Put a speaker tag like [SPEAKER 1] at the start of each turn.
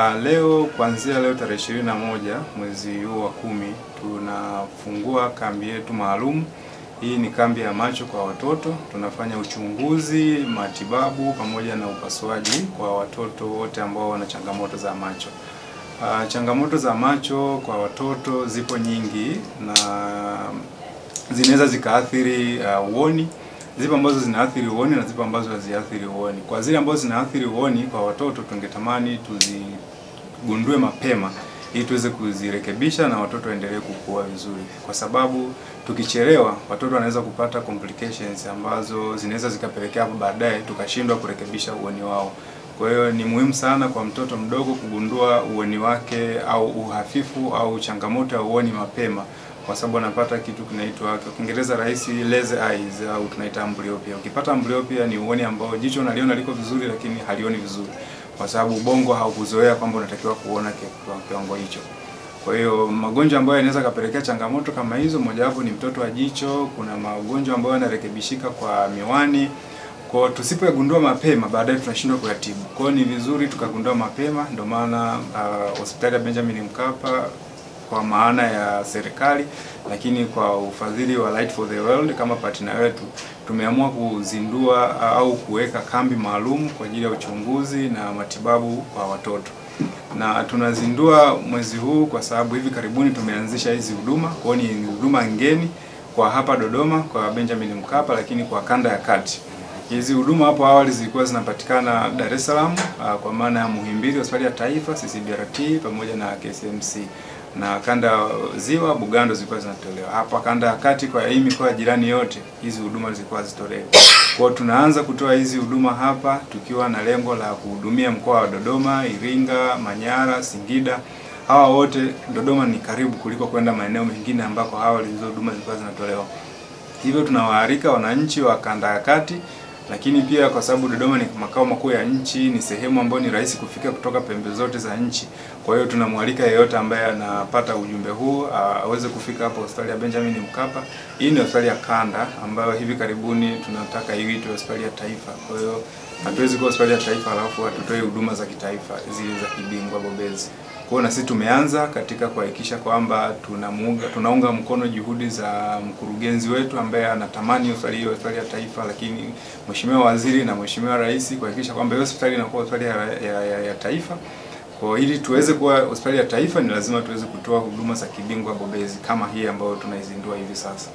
[SPEAKER 1] Uh, leo kuanzia leo tarehe ishirini na moja mwezi huu wa kumi tunafungua kambi yetu maalum. Hii ni kambi ya macho kwa watoto. Tunafanya uchunguzi, matibabu pamoja na upasuaji kwa watoto wote ambao wana changamoto za macho. Uh, changamoto za macho kwa watoto zipo nyingi na zinaweza zikaathiri uh, uoni zipo ambazo zinaathiri uoni na zipo ambazo haziathiri uoni. Kwa zile ambazo zinaathiri uoni kwa watoto, tungetamani tuzigundue mapema ili tuweze kuzirekebisha na watoto waendelee kukua vizuri, kwa sababu tukichelewa, watoto wanaweza kupata complications ambazo zinaweza zikapelekea hapo baadaye tukashindwa kurekebisha uoni wao. Kwa hiyo ni muhimu sana kwa mtoto mdogo kugundua uoni wake au uhafifu au changamoto ya uoni mapema kwa sababu anapata kitu kinaitwa kwa Kiingereza rahisi lazy eyes au tunaita amblyopia. Ukipata amblyopia ni uoni ambao jicho unaliona liko vizuri lakini halioni vizuri, kwa sababu ubongo haukuzoea kwamba unatakiwa kuona kwa kiwango hicho. Kwa hiyo magonjwa ambayo yanaweza kapelekea changamoto kama hizo, mojawapo ni mtoto wa jicho. Kuna magonjwa ambayo yanarekebishika kwa miwani kwa tusipogundua mapema baadaye tunashindwa kuyatibu. Kwa hiyo ni vizuri tukagundua mapema, ndio maana hospitali uh, ya Benjamin Mkapa kwa maana ya serikali, lakini kwa ufadhili wa Light for the World kama partner wetu tumeamua kuzindua au kuweka kambi maalum kwa ajili ya uchunguzi na matibabu kwa watoto, na tunazindua mwezi huu kwa sababu hivi karibuni tumeanzisha hizi huduma. Kwa hiyo ni huduma ngeni kwa hapa Dodoma kwa Benjamin Mkapa, lakini kwa kanda ya kati. Hizi huduma hapo awali zilikuwa zinapatikana Dar es Salaam kwa maana ya Muhimbili, hospitali ya Taifa, CCBRT pamoja na KCMC, na kanda Ziwa Bugando zilikuwa zinatolewa hapa. Kanda ya kati kwa hii mikoa jirani yote hizi huduma zilikuwa zitolewa. Kwa tunaanza kutoa hizi huduma hapa tukiwa na lengo la kuhudumia mkoa wa Dodoma, Iringa, Manyara, Singida. Hawa wote Dodoma ni karibu kuliko kwenda maeneo mengine ambako hawa hizo huduma zilikuwa zinatolewa. Hivyo tunawaalika wananchi wa kanda ya kati lakini pia kwa sababu Dodoma ni makao makuu ya nchi, ni sehemu ambayo ni rahisi kufika kutoka pembe zote za nchi. Kwa hiyo tunamwalika yeyote ambaye anapata ujumbe huu aweze kufika hapo hospitali ya Benjamin Mkapa. Hii ni hospitali ya kanda ambayo hivi karibuni tunataka iitwe hospitali ya taifa. Kwa hiyo hatuwezi kuwa hospitali ya taifa alafu hatutoe huduma za kitaifa zile za kibingwa bobezi. Kwa hiyo na sisi tumeanza katika kuhakikisha kwamba tunamuunga tunaunga mkono juhudi za mkurugenzi wetu ambaye anatamani hospitali hiyo hospitali ya taifa, lakini Mheshimiwa Waziri na Mheshimiwa Rais kuhakikisha kwamba hiyo hospitali inakuwa hospitali ya, ya, ya, ya taifa. Kwa ili tuweze kuwa hospitali ya taifa ni lazima tuweze kutoa huduma za kibingwa bobezi kama hii ambayo tunaizindua hivi sasa.